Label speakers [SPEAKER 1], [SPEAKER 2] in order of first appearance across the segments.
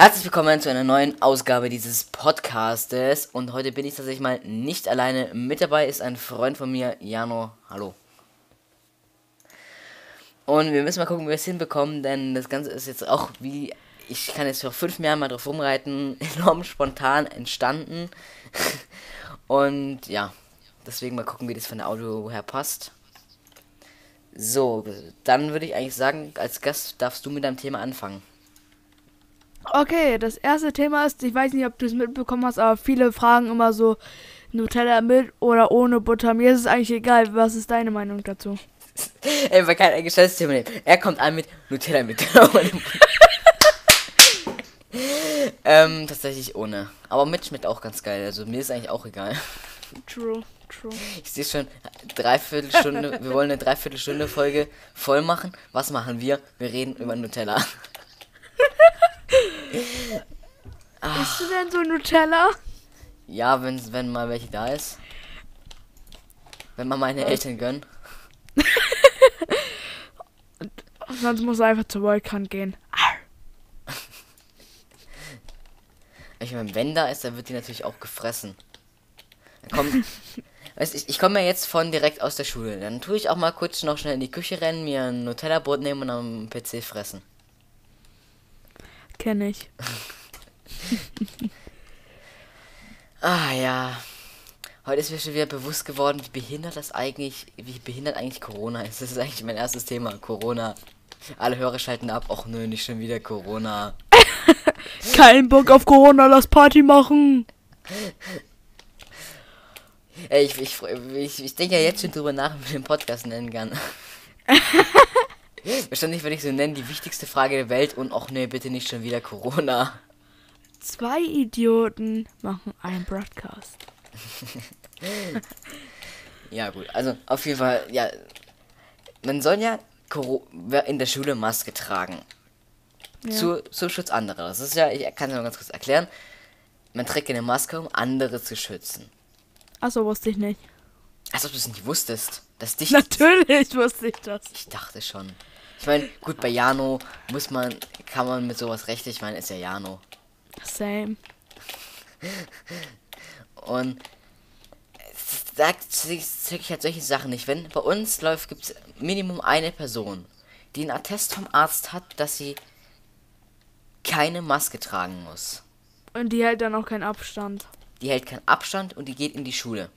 [SPEAKER 1] Herzlich willkommen zu einer neuen Ausgabe dieses Podcastes. Und heute bin ich tatsächlich mal nicht alleine. Mit dabei ist ein Freund von mir, Jano. Hallo. Und wir müssen mal gucken, wie wir es hinbekommen, denn das Ganze ist jetzt auch wie. Ich kann jetzt vor fünf Jahren mal drauf rumreiten, enorm spontan entstanden. Und ja, deswegen mal gucken, wie das von der Audio her passt. So, dann würde ich eigentlich sagen, als Gast darfst du mit deinem Thema anfangen.
[SPEAKER 2] Okay, das erste Thema ist, ich weiß nicht, ob du es mitbekommen hast, aber viele fragen immer so, Nutella mit oder ohne Butter. Mir ist es eigentlich egal. Was ist deine Meinung dazu?
[SPEAKER 1] Ey, man kann ein Geschäftsthema nehmen. Er kommt an mit Nutella mit. ähm, tatsächlich ohne. Aber mit schmeckt auch ganz geil. Also mir ist eigentlich auch egal.
[SPEAKER 2] True, true.
[SPEAKER 1] Ich sehe schon, Dreiviertelstunde, wir wollen eine Dreiviertelstunde Folge voll machen. Was machen wir? Wir reden über Nutella.
[SPEAKER 2] Bist du denn so Nutella?
[SPEAKER 1] Ja, wenn, wenn mal welche da ist. Wenn man meine Eltern gönnen.
[SPEAKER 2] Sonst muss er einfach zur Volkan gehen.
[SPEAKER 1] Ich meine, wenn da ist, dann wird die natürlich auch gefressen. Dann kommt, weißt, ich, ich komme ja jetzt von direkt aus der Schule. Dann tue ich auch mal kurz noch schnell in die Küche rennen, mir ein Nutella-Brot nehmen und am PC fressen.
[SPEAKER 2] Kenne ich.
[SPEAKER 1] Ah ja. Heute ist mir schon wieder bewusst geworden, wie behindert das eigentlich, wie behindert eigentlich Corona ist. Das ist eigentlich mein erstes Thema. Corona. Alle Hörer schalten ab. Och nö, nicht schon wieder Corona.
[SPEAKER 2] Kein Bock auf Corona, lass Party machen.
[SPEAKER 1] Ey, ich, ich, ich, ich denke ja jetzt schon drüber nach, wie man den Podcast nennen kann. Wahrscheinlich würde ich so nennen, die wichtigste Frage der Welt und och nee, bitte nicht schon wieder Corona.
[SPEAKER 2] Zwei Idioten machen einen Broadcast.
[SPEAKER 1] Ja, gut. Also, auf jeden Fall, ja. Man soll ja in der Schule Maske tragen.
[SPEAKER 2] Ja.
[SPEAKER 1] Zu, zum Schutz anderer. Das ist ja, ich kann es mal ganz kurz erklären. Man trägt eine Maske, um andere zu schützen.
[SPEAKER 2] Achso, wusste ich nicht.
[SPEAKER 1] Als ob du es nicht wusstest. Dass dich.
[SPEAKER 2] Natürlich wusste ich das.
[SPEAKER 1] Ich dachte schon. Ich meine, gut, bei Jano muss man, kann man mit sowas rechtlich, ich meine, ist ja Jano.
[SPEAKER 2] Same.
[SPEAKER 1] Und sagt sich wirklich halt solche Sachen nicht. Wenn bei uns läuft, gibt es Minimum eine Person, die einen Attest vom Arzt hat, dass sie keine Maske tragen muss.
[SPEAKER 2] Und die hält dann auch keinen Abstand.
[SPEAKER 1] Die hält keinen Abstand und die geht in die Schule.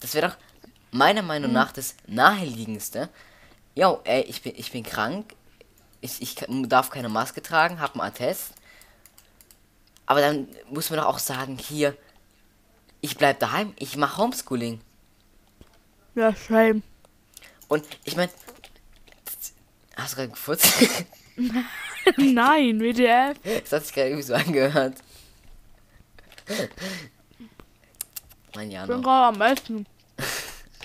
[SPEAKER 1] Das wäre doch meiner Meinung nach das naheliegendste. Jo, ey, ich bin, ich bin krank. Ich, ich darf keine Maske tragen, hab einen Attest. Aber dann muss man doch auch sagen, hier, ich bleib daheim, ich mach Homeschooling.
[SPEAKER 2] Ja, same.
[SPEAKER 1] Und ich mein, hast du gerade gefurzt?
[SPEAKER 2] Nein, WTF.
[SPEAKER 1] das hat sich gerade irgendwie so angehört. Mein
[SPEAKER 2] Ich bin
[SPEAKER 1] Jano.
[SPEAKER 2] gerade am Essen.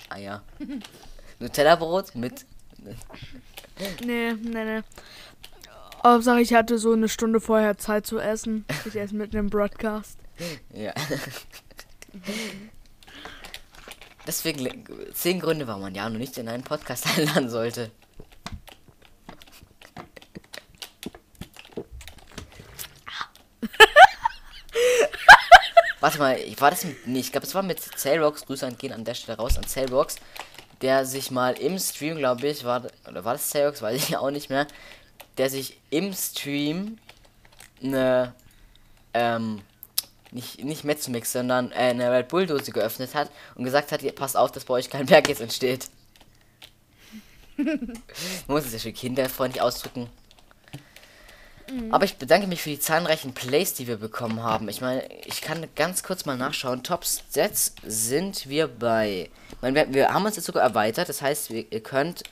[SPEAKER 1] Ah ja. Nutella-Brot mit
[SPEAKER 2] Nee, nee, nee. Hauptsache, ich hatte so eine Stunde vorher Zeit zu essen. Ich esse mit einem Broadcast.
[SPEAKER 1] Ja. Deswegen zehn Gründe, warum man Jano nicht in einen Podcast einladen sollte. Warte mal, ich war das mit. Nee, ich glaube, es war mit Cellbox. Grüße gehen an der Stelle raus an Cellbox. Der sich mal im Stream, glaube ich, war. Oder war das Cellbox? Weiß ich auch nicht mehr. Der sich im Stream eine. Ähm, nicht, nicht Metzmix, sondern äh, eine Red Bull Dose geöffnet hat und gesagt hat, ihr passt auf, dass bei euch kein Berg jetzt entsteht. Man muss es ja schon kinderfreundlich ausdrücken. Aber ich bedanke mich für die zahlreichen Plays, die wir bekommen haben. Ich meine, ich kann ganz kurz mal nachschauen. Top Stats sind wir bei. Meine, wir, haben uns jetzt sogar erweitert. Das heißt, wir, ihr könnt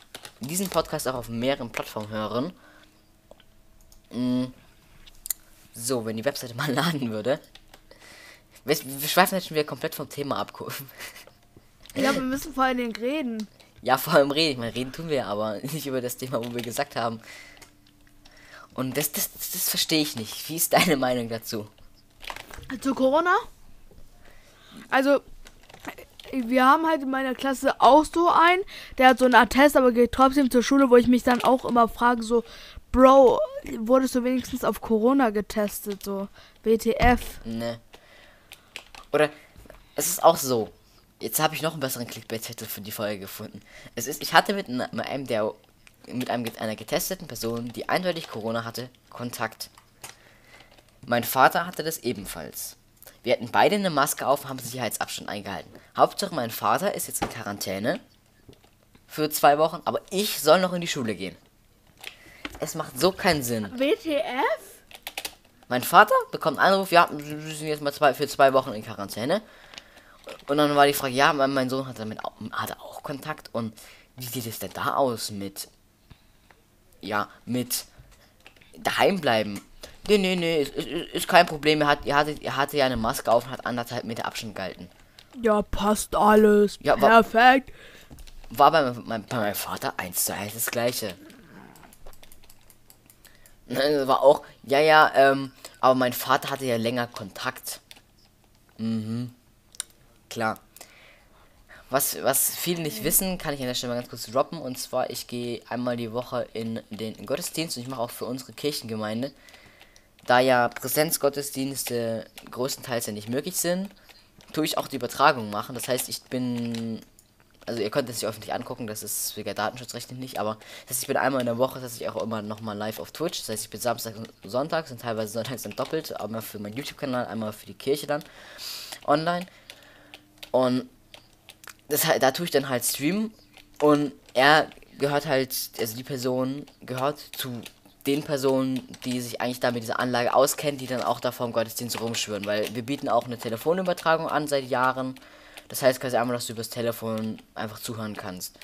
[SPEAKER 1] diesen Podcast auch auf mehreren Plattformen hören. Mm. So, wenn die Webseite mal laden würde. Wir, wir schweifen jetzt schon wieder komplett vom Thema ab.
[SPEAKER 2] Ja, wir müssen vor allen Dingen reden.
[SPEAKER 1] Ja, vor allem reden. Ich meine, reden tun wir aber nicht über das Thema, wo wir gesagt haben. Und das, das, das, verstehe ich nicht. Wie ist deine Meinung dazu?
[SPEAKER 2] Zu Corona? Also, wir haben halt in meiner Klasse auch so einen, der hat so einen Attest, aber geht trotzdem zur Schule, wo ich mich dann auch immer frage, so, Bro, wurdest du wenigstens auf Corona getestet, so WTF?
[SPEAKER 1] Ne. Oder es ist auch so. Jetzt habe ich noch einen besseren Clickbait-Titel für die Folge gefunden. Es ist, ich hatte mit einem der mit einem, einer getesteten Person, die eindeutig Corona hatte, Kontakt. Mein Vater hatte das ebenfalls. Wir hatten beide eine Maske auf und haben Sicherheitsabstand eingehalten. Hauptsache mein Vater ist jetzt in Quarantäne für zwei Wochen, aber ich soll noch in die Schule gehen. Es macht so keinen Sinn.
[SPEAKER 2] WTF?
[SPEAKER 1] Mein Vater bekommt einen Anruf, ja, wir sind jetzt mal zwei, für zwei Wochen in Quarantäne. Und dann war die Frage, ja, mein Sohn hat damit auch, hat auch Kontakt und wie sieht es denn da aus mit, ja, mit daheim bleiben? Nee, nee, nee, ist, ist, ist kein Problem. Er, hat, er, hatte, er hatte ja eine Maske auf und hat anderthalb Meter Abstand gehalten.
[SPEAKER 2] Ja, passt alles.
[SPEAKER 1] Ja,
[SPEAKER 2] Perfekt.
[SPEAKER 1] War, war bei, mein, bei meinem Vater eins zu eins das gleiche. War auch, ja, ja, ähm, aber mein Vater hatte ja länger Kontakt. Mhm. Klar. Was, was viele nicht wissen, kann ich an der Stelle mal ganz kurz droppen. Und zwar, ich gehe einmal die Woche in den Gottesdienst und ich mache auch für unsere Kirchengemeinde da ja Präsenzgottesdienste größtenteils ja nicht möglich sind, tue ich auch die Übertragung machen. Das heißt, ich bin, also ihr könnt es sich öffentlich angucken, das ist wegen Datenschutzrecht nicht, aber das heißt, ich bin einmal in der Woche, das heißt, ich auch immer nochmal live auf Twitch. Das heißt, ich bin Samstag und Sonntag, und teilweise Sonntags dann doppelt, einmal für meinen YouTube-Kanal, einmal für die Kirche dann online. Und das, da tue ich dann halt streamen und er gehört halt, also die Person gehört zu den Personen, die sich eigentlich da mit dieser Anlage auskennen, die dann auch da vorm Gottesdienst rumschwören, weil wir bieten auch eine Telefonübertragung an seit Jahren. Das heißt quasi einmal, dass du übers Telefon einfach zuhören kannst.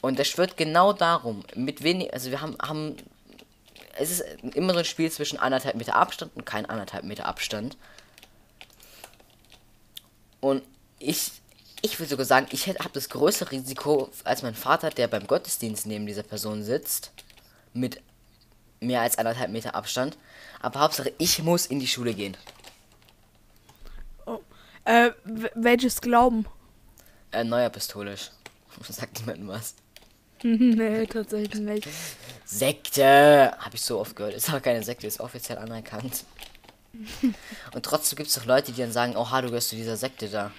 [SPEAKER 1] Und das schwört genau darum, mit wenig, also wir haben, haben, es ist immer so ein Spiel zwischen anderthalb Meter Abstand und kein anderthalb Meter Abstand. Und ich, ich würde sogar sagen, ich habe das größere Risiko als mein Vater, der beim Gottesdienst neben dieser Person sitzt, mit mehr als anderthalb Meter Abstand. Aber Hauptsache, ich muss in die Schule gehen.
[SPEAKER 2] Oh. Äh, welches Glauben?
[SPEAKER 1] Äh, neuapostolisch. Sagt niemand was.
[SPEAKER 2] nee, tatsächlich nicht.
[SPEAKER 1] Sekte! Habe ich so oft gehört. Ist aber keine Sekte, ist offiziell anerkannt. Und trotzdem gibt es doch Leute, die dann sagen, oha, du gehörst zu dieser Sekte da.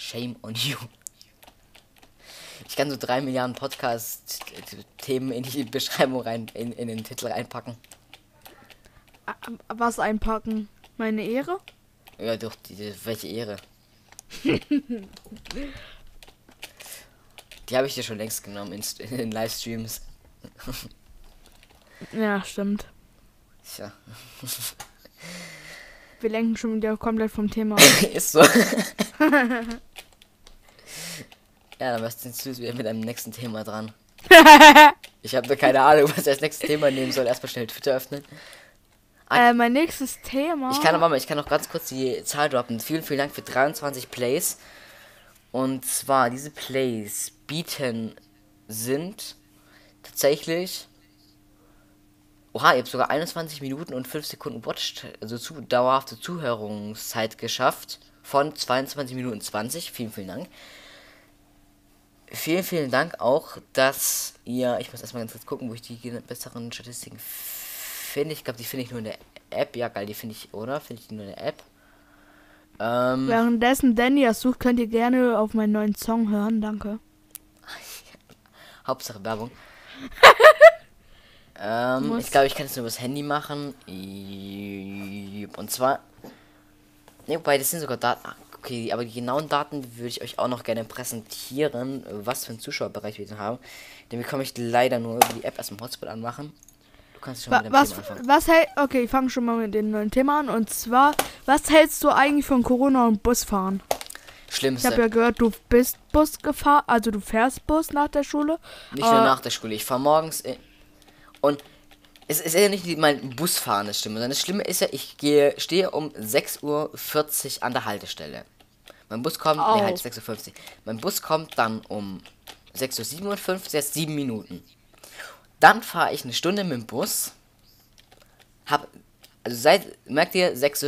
[SPEAKER 1] Shame on you. Ich kann so drei Milliarden Podcast-Themen in die Beschreibung rein, in, in den Titel reinpacken.
[SPEAKER 2] Was einpacken? Meine Ehre?
[SPEAKER 1] Ja, doch, die, welche Ehre? die habe ich dir schon längst genommen in, in den Livestreams.
[SPEAKER 2] ja, stimmt.
[SPEAKER 1] Tja.
[SPEAKER 2] Wir lenken schon wieder komplett vom Thema.
[SPEAKER 1] Ist so. Ja, dann sind wir wieder mit einem nächsten Thema dran. ich habe keine Ahnung, was ich als nächstes Thema nehmen soll. Erstmal schnell Twitter öffnen.
[SPEAKER 2] Ah, äh, mein nächstes Thema.
[SPEAKER 1] Ich kann aber mal, ich kann noch ganz kurz die Zahl droppen. Vielen, vielen Dank für 23 Plays. Und zwar, diese Plays bieten sind tatsächlich. Oha, ihr habt sogar 21 Minuten und 5 Sekunden Watch, also zu, dauerhafte Zuhörungszeit geschafft. Von 22 Minuten 20. Vielen, vielen Dank vielen, vielen Dank auch, dass ihr, ich muss erstmal ganz kurz gucken, wo ich die besseren Statistiken finde. Ich glaube, die finde ich nur in der App. Ja, geil, die finde ich, oder? Finde ich die nur in der App.
[SPEAKER 2] Ähm, Währenddessen Danny das sucht, könnt ihr gerne auf meinen neuen Song hören. Danke.
[SPEAKER 1] Hauptsache Werbung. ähm, ich glaube, ich kann es nur übers Handy machen. Und zwar. Ne, wobei, das sind sogar Daten. Okay, aber die genauen Daten würde ich euch auch noch gerne präsentieren, was für einen Zuschauerbereich wir haben. Den bekomme ich leider nur über die App erst im Hotspot anmachen.
[SPEAKER 2] Du kannst schon Wa mit dem was, Thema anfangen. Was hält, okay, ich fange schon mal mit dem neuen Thema an. Und zwar, was hältst du eigentlich von Corona und Busfahren?
[SPEAKER 1] Schlimmste.
[SPEAKER 2] Ich habe ja gehört, du bist Bus gefahren, also du fährst Bus nach der Schule.
[SPEAKER 1] Nicht nur nach der Schule, ich fahre morgens und es ist ja nicht mein Busfahren das Schlimme, sondern das Schlimme ist ja, ich gehe, stehe um 6.40 Uhr an der Haltestelle. Mein Bus kommt, oh. nee, halt 6.50 Uhr. Mein Bus kommt dann um 6.57 Uhr, erst 7 Minuten. Dann fahre ich eine Stunde mit dem Bus. Hab, also seit, merkt ihr, 6.57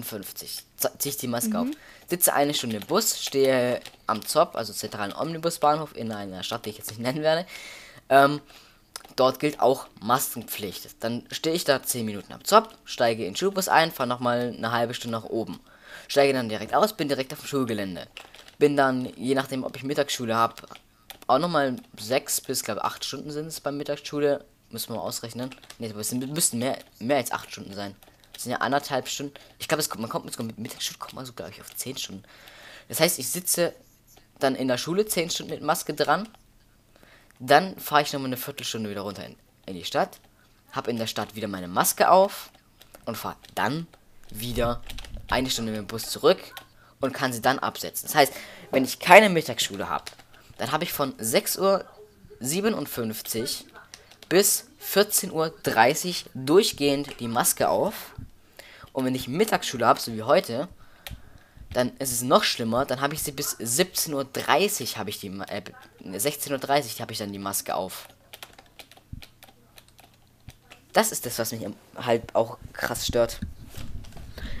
[SPEAKER 1] Uhr. Ziehe ich die Maske mhm. auf. Sitze eine Stunde im Bus, stehe am ZOP, also zentralen Omnibusbahnhof in einer Stadt, die ich jetzt nicht nennen werde. Ähm, dort gilt auch Maskenpflicht. Dann stehe ich da 10 Minuten am Zopf, steige in den Schulbus ein, fahre nochmal eine halbe Stunde nach oben. Steige dann direkt aus, bin direkt auf dem Schulgelände. Bin dann, je nachdem, ob ich Mittagsschule habe, auch nochmal 6 bis, glaube 8 Stunden sind es bei Mittagsschule. Müssen wir mal ausrechnen. Ne, es müssten mehr, mehr als 8 Stunden sein. Das sind ja anderthalb Stunden. Ich glaube, man kommt mit Mittagsschule kommt man sogar auf 10 Stunden. Das heißt, ich sitze dann in der Schule 10 Stunden mit Maske dran. Dann fahre ich nochmal eine Viertelstunde wieder runter in, in die Stadt. Habe in der Stadt wieder meine Maske auf und fahre dann wieder eine Stunde mit dem Bus zurück und kann sie dann absetzen. Das heißt, wenn ich keine Mittagsschule habe, dann habe ich von 6.57 Uhr bis 14.30 Uhr durchgehend die Maske auf. Und wenn ich Mittagsschule habe, so wie heute, dann ist es noch schlimmer. Dann habe ich sie bis 17.30 Uhr habe ich die äh, 16.30 Uhr habe ich dann die Maske auf. Das ist das, was mich halt auch krass stört.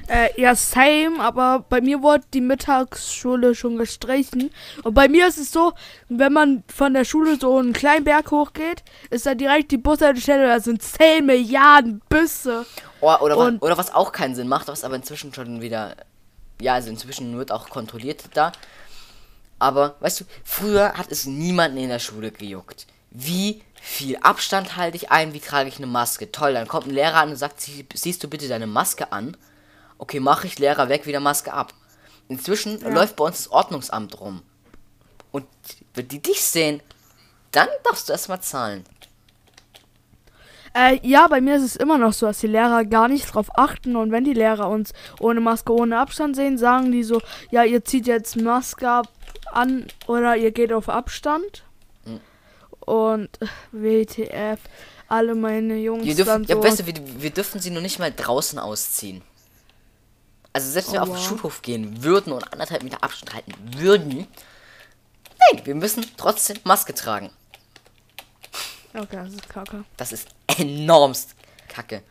[SPEAKER 2] Äh, ja, same, aber bei mir wurde die Mittagsschule schon gestrichen. Und bei mir ist es so, wenn man von der Schule so einen kleinen Berg hochgeht, ist da direkt die Bushaltestelle, da sind 10 Milliarden Büsse.
[SPEAKER 1] Oh, oder, was, oder was auch keinen Sinn macht, was aber inzwischen schon wieder ja, also inzwischen wird auch kontrolliert da. Aber, weißt du, früher hat es niemanden in der Schule gejuckt. Wie viel Abstand halte ich ein? Wie trage ich eine Maske? Toll, dann kommt ein Lehrer an und sagt, siehst du bitte deine Maske an? Okay, mache ich Lehrer weg, wieder Maske ab. Inzwischen ja. läuft bei uns das Ordnungsamt rum. Und wenn die dich sehen, dann darfst du erstmal zahlen.
[SPEAKER 2] Äh, ja, bei mir ist es immer noch so, dass die Lehrer gar nicht drauf achten und wenn die Lehrer uns ohne Maske, ohne Abstand sehen, sagen die so, ja, ihr zieht jetzt Maske an oder ihr geht auf Abstand. Mhm. Und WTF, alle meine Jungs
[SPEAKER 1] wir dürfen, so. Ja, weißt du, wir, wir dürfen sie nur nicht mal draußen ausziehen. Also selbst wenn oh, wir auf den Schulhof gehen würden und anderthalb Meter Abstand halten würden, nein, wir müssen trotzdem Maske tragen.
[SPEAKER 2] Okay, das ist kacke.
[SPEAKER 1] Das ist enormst kacke.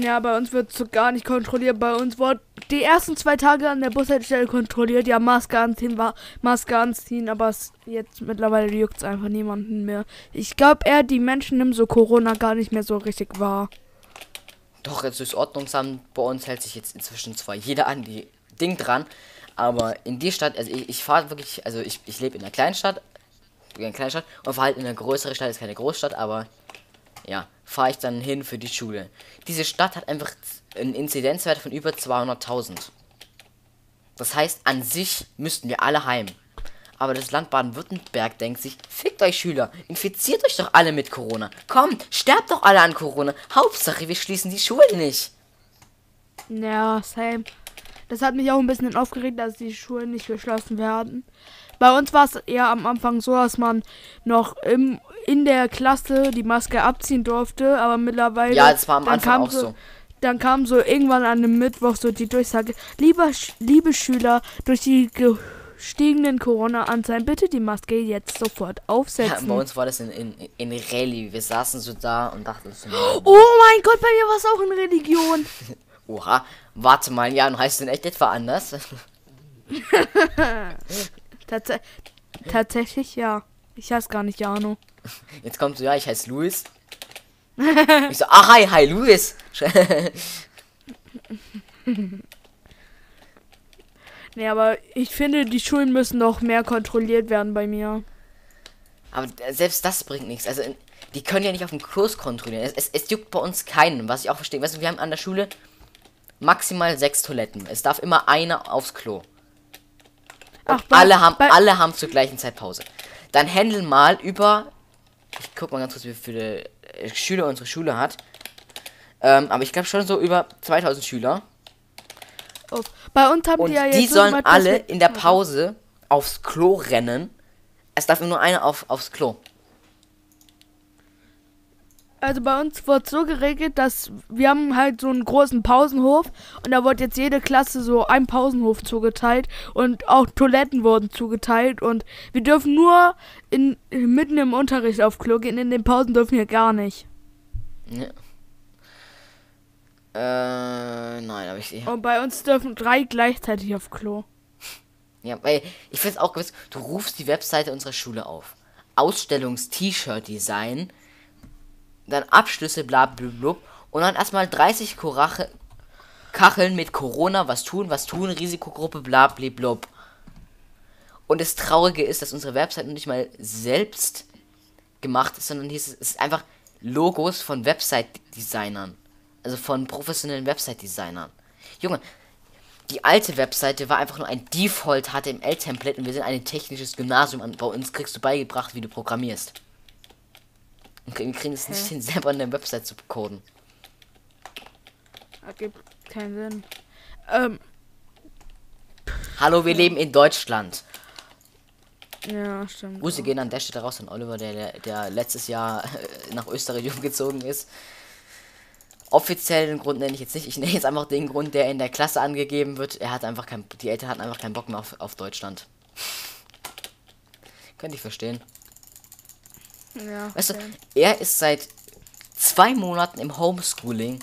[SPEAKER 2] Ja, bei uns wird so gar nicht kontrolliert. Bei uns wurde die ersten zwei Tage an der Bushaltestelle kontrolliert. Ja, Maske anziehen war Maske anziehen, aber es, jetzt mittlerweile juckt es einfach niemanden mehr. Ich glaube eher, die Menschen nehmen so Corona gar nicht mehr so richtig wahr.
[SPEAKER 1] Doch, jetzt durchs Ordnungsamt bei uns hält sich jetzt inzwischen zwar jeder an die Ding dran, aber in die Stadt, also ich, ich fahre wirklich, also ich, ich lebe in einer Kleinstadt, eine kleine Stadt und fahre halt in eine größere Stadt, ist keine Großstadt, aber ja, fahre ich dann hin für die Schule. Diese Stadt hat einfach einen Inzidenzwert von über 200.000. Das heißt, an sich müssten wir alle heim. Aber das Land Baden-Württemberg denkt sich, fickt euch Schüler, infiziert euch doch alle mit Corona. Kommt, sterbt doch alle an Corona. Hauptsache, wir schließen die Schulen nicht.
[SPEAKER 2] Ja, same. Das hat mich auch ein bisschen aufgeregt, dass die Schulen nicht geschlossen werden. Bei uns war es eher am Anfang so, dass man noch im, in der Klasse die Maske abziehen durfte, aber mittlerweile.
[SPEAKER 1] Ja, es war am Anfang auch so, so.
[SPEAKER 2] Dann kam so irgendwann an dem Mittwoch so die Durchsage: Lieber, liebe Schüler, durch die gestiegenen Corona-Anzeigen bitte die Maske jetzt sofort aufsetzen.
[SPEAKER 1] Ja, bei uns war das in, in, in Rallye. Wir saßen so da und dachten so.
[SPEAKER 2] Oh mein Gott, bei mir war es auch in Religion.
[SPEAKER 1] Oha, warte mal, ja, und heißt es denn echt etwa anders?
[SPEAKER 2] Tats tatsächlich ja. Ich heiße gar nicht Jano.
[SPEAKER 1] Jetzt kommt so, ja, ich heiße Louis. ich so, ah, hi, hi, Louis.
[SPEAKER 2] nee, aber ich finde, die Schulen müssen noch mehr kontrolliert werden bei mir.
[SPEAKER 1] Aber selbst das bringt nichts. Also, die können ja nicht auf dem Kurs kontrollieren. Es, es, es juckt bei uns keinen, was ich auch verstehe. Weißt du, wir haben an der Schule maximal sechs Toiletten. Es darf immer einer aufs Klo. Ach, alle haben, alle haben zur gleichen Zeit Pause. Dann handeln mal über. Ich guck mal ganz kurz, wie viele äh, Schüler unsere Schule hat. Ähm, aber ich glaube schon so über 2000 Schüler.
[SPEAKER 2] Oh, bei uns haben
[SPEAKER 1] Und
[SPEAKER 2] die ja
[SPEAKER 1] jetzt. Die sollen alle in der Pause aufs Klo rennen. Es darf nur einer auf, aufs Klo.
[SPEAKER 2] Also bei uns wird so geregelt, dass wir haben halt so einen großen Pausenhof und da wird jetzt jede Klasse so ein Pausenhof zugeteilt und auch Toiletten wurden zugeteilt und wir dürfen nur in, mitten im Unterricht auf Klo gehen, in den Pausen dürfen wir gar nicht.
[SPEAKER 1] Ja. Äh, nein, aber ich.
[SPEAKER 2] Und bei uns dürfen drei gleichzeitig auf Klo.
[SPEAKER 1] Ja, weil ich finde es auch gewiss, du rufst die Webseite unserer Schule auf. Ausstellungs-T-Shirt-Design, dann Abschlüsse, bla bla bla, und dann erstmal 30 Korache Kacheln mit Corona, was tun, was tun, Risikogruppe, bla bla bla. Und das Traurige ist, dass unsere Website nicht mal selbst gemacht ist, sondern es ist einfach Logos von Website-Designern. Also von professionellen Website-Designern. Junge, die alte Webseite war einfach nur ein Default HTML-Template und wir sind ein technisches Gymnasium bei uns kriegst du beigebracht, wie du programmierst. Und wir kriegen es nicht hin, selber eine Website zu coden.
[SPEAKER 2] Ergibt keinen Sinn. Ähm,
[SPEAKER 1] Hallo, wir leben in Deutschland.
[SPEAKER 2] ja, stimmt.
[SPEAKER 1] Grüße gehen an der Stelle raus an Oliver, der, der letztes Jahr äh, nach Österreich umgezogen ist. Offiziellen Grund nenne ich jetzt nicht. Ich nenne jetzt einfach den Grund, der in der Klasse angegeben wird. Er hat einfach kein, die Eltern hatten einfach keinen Bock mehr auf, auf Deutschland. Könnte ich verstehen.
[SPEAKER 2] Ja,
[SPEAKER 1] Weißt du,
[SPEAKER 2] okay.
[SPEAKER 1] er ist seit zwei Monaten im Homeschooling.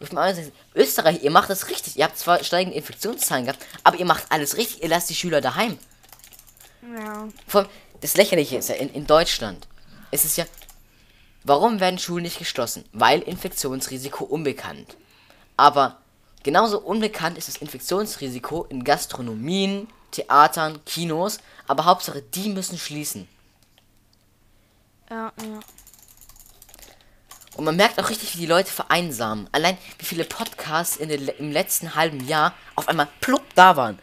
[SPEAKER 1] Ich meine, Österreich, ihr macht das richtig. Ihr habt zwar steigende Infektionszahlen gehabt, aber ihr macht alles richtig. Ihr lasst die Schüler daheim.
[SPEAKER 2] Ja.
[SPEAKER 1] Vor allem, das Lächerliche ist ja, in, in Deutschland ist es ja, warum werden Schulen nicht geschlossen? Weil Infektionsrisiko unbekannt. Aber genauso unbekannt ist das Infektionsrisiko in Gastronomien, Theatern, Kinos, aber Hauptsache, die müssen schließen.
[SPEAKER 2] Ja, ja.
[SPEAKER 1] Und man merkt auch richtig, wie die Leute vereinsamen. Allein wie viele Podcasts in den, im letzten halben Jahr auf einmal plupp da waren.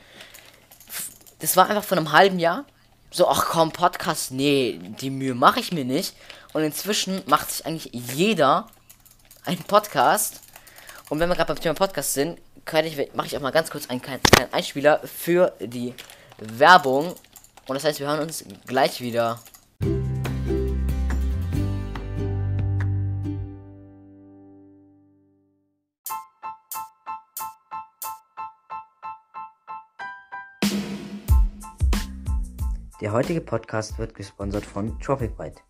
[SPEAKER 1] Das war einfach von einem halben Jahr. So, ach komm, Podcast, nee, die Mühe mache ich mir nicht. Und inzwischen macht sich eigentlich jeder einen Podcast. Und wenn wir gerade beim Thema Podcast sind, mache ich auch mal ganz kurz einen kleinen Einspieler für die Werbung. Und das heißt, wir hören uns gleich wieder. Der heutige Podcast wird gesponsert von TropicByte.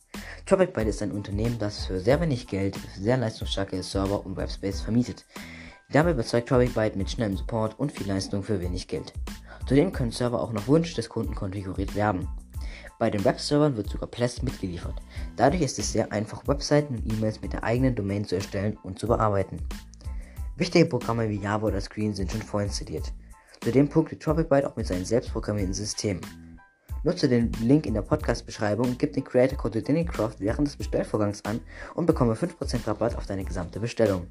[SPEAKER 1] TropicByte ist ein Unternehmen, das für sehr wenig Geld sehr leistungsstarke Server und Webspace vermietet. Dabei überzeugt TropicByte mit schnellem Support und viel Leistung für wenig Geld. Zudem können Server auch nach Wunsch des Kunden konfiguriert werden. Bei den Webservern wird sogar Plest mitgeliefert. Dadurch ist es sehr einfach, Webseiten und E-Mails mit der eigenen Domain zu erstellen und zu bearbeiten. Wichtige Programme wie Java oder Screen sind schon vorinstalliert. Zudem punktet TropicByte auch mit seinen selbstprogrammierten Systemen. Nutze den Link in der Podcast-Beschreibung, gib den Creator-Code DinnyCraft während des Bestellvorgangs an und bekomme 5% Rabatt auf deine gesamte Bestellung.